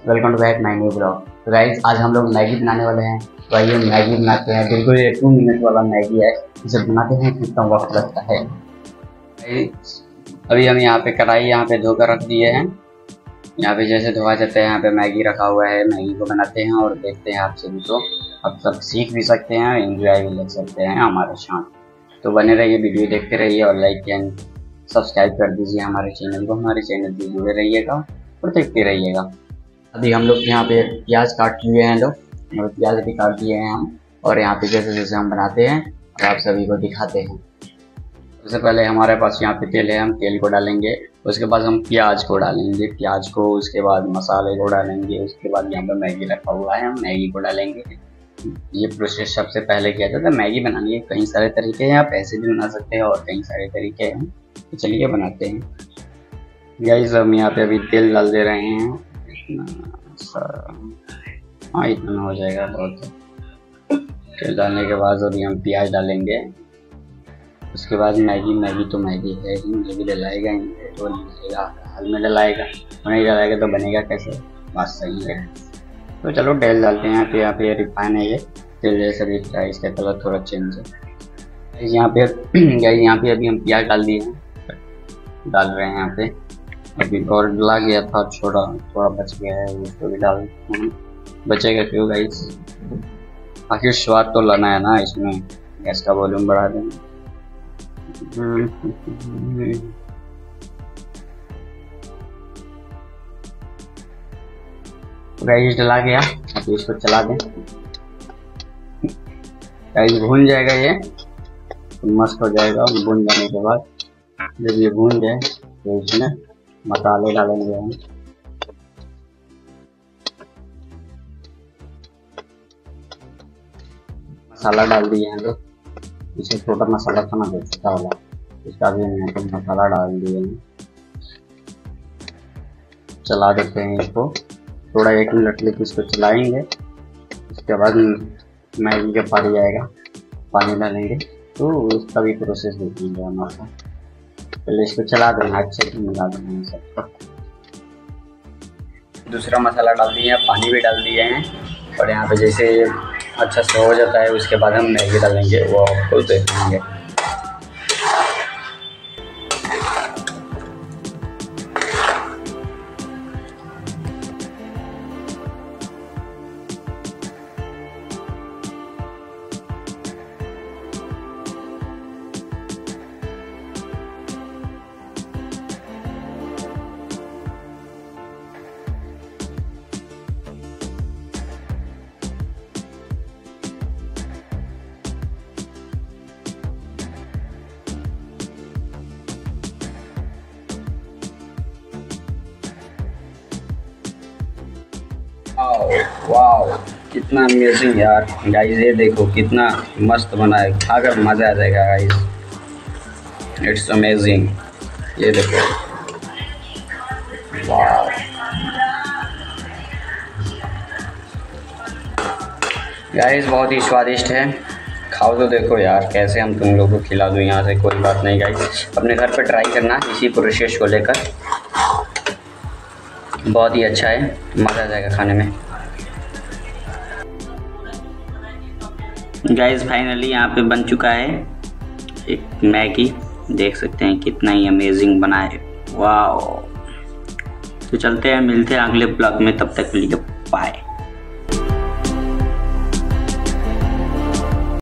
Welcome to back my new blog. तो guys आज हम लोग मैगी बनाने वाले हैं। तो आइए मैगी बनाते हैं। बिल्कुल ये टू मिनट वाला मैगी है। इसे बनाते हैं, कितना वक्त लगता है। अभी हम यहाँ पे कढ़ाई यहाँ पे धोकर रख दिए हैं। यहाँ पे जैसे धोआ जाता है, यहाँ पे मैगी रखा हुआ है। मैगी को बनाते हैं और देखते हैं आप सभी को। आप सब सीख भी सकते हैं एंजॉय भी ले सकते हैं हमारे साथ। तो बने रहिए, वीडियो देखते रहिए और लाइक एंड सब्सक्राइब कर दीजिए हमारे चैनल को। हमारे चैनल से जुड़े रहिएगा और देखते रहिएगा। अभी हम लोग यहाँ पे प्याज काट लिए हैं लोग। और प्याज भी काट दिए हैं हम। और यहाँ पे जैसे जैसे हम बनाते हैं और आप सभी को दिखाते हैं। सबसे पहले हमारे पास यहाँ पे तेल है, हम तेल को डालेंगे। उसके बाद हम प्याज को डालेंगे। प्याज को, उसके बाद मसाले को डालेंगे। उसके बाद यहाँ पे मैगी रखा हुआ है, हम मैगी को डालेंगे। ये प्रोसेस सबसे पहले किया जाता है मैगी बनाने के कई सारे तरीके हैं, आप ऐसे भी बना सकते हैं और कई सारे तरीके हैं। तो चलिए बनाते हैं। गाइस हम यहाँ पे अभी तेल डाल दे रहे हैं। हाँ इतना हो जाएगा बहुत। तेल डालने के बाद अभी हम प्याज डालेंगे। उसके बाद मैगी मैगी तो मैगी है ही भी डलाएगा ही तो नहीं डलेगा हाल में डलाएगा। नहीं डलाएगा तो बनेगा कैसे? बात सही है। तो चलो तेल डालते हैं यहाँ पे यहाँ पे रिफाइन है ये। तेल जैसा दिख रहा इसका कलर थोड़ा चेंज है। यहाँ पे यहाँ पे अभी हम प्याज डाल दिए हैं। डाल रहे हैं यहाँ पे। अभी और डला गया था छोड़ा, थोड़ा बच गया है उसको भी डाल बचेगा क्यों गाइस आखिर स्वाद तो लाना है ना इसमें, गैस का वॉल्यूम बढ़ा देंगे गाइस डला गया, अब इसको चला दें। गाइस भून जाएगा ये तो मस्त हो जाएगा भून जाने के बाद जब ये भून जाए तो इसमें मसाले डालेंगे हम। मसाला डाल दिए हैं लोग। इसे छोटा मसाला था ना छोटा वाला। इसका भी यहाँ पे मसाला डाल दिए हैं। चला देते हैं इसको। थोड़ा एक मिनट लेके इसको चलाएँगे। उसके बाद मैगी का पानी आएगा। पानी डालेंगे। तो उसका भी प्रोसेस देखेंगे हम आपको। पहले इसको चला देना अच्छे से मिला देना सब। दूसरा मसाला डाल दिए हैं पानी भी डाल दिए हैं। और यहाँ पे जैसे अच्छा से हो जाता है, उसके बाद हम मैगी डालेंगे, वो आपको देखेंगे वाह कितना अमेजिंग यार। गाइस ये देखो, कितना मस्त बना है। खाकर मज़ा आ जाएगा गाइस इट्स अमेजिंग ये देखो। वाह गाइस बहुत ही स्वादिष्ट है। खाओ तो देखो यार, कैसे हम तुम लोगों को खिला दूँ, यहाँ से कोई बात नहीं गाइस अपने घर पे ट्राई करना, इसी प्रोसेस को लेकर। बहुत ही अच्छा है, मज़ा आ जाएगा खाने में। गाइस फाइनली यहाँ पे बन चुका है एक मैगी। देख सकते हैं कितना ही अमेजिंग बना है। वाह तो चलते हैं, मिलते हैं अगले ब्लॉग में, तब तक के लिए बाय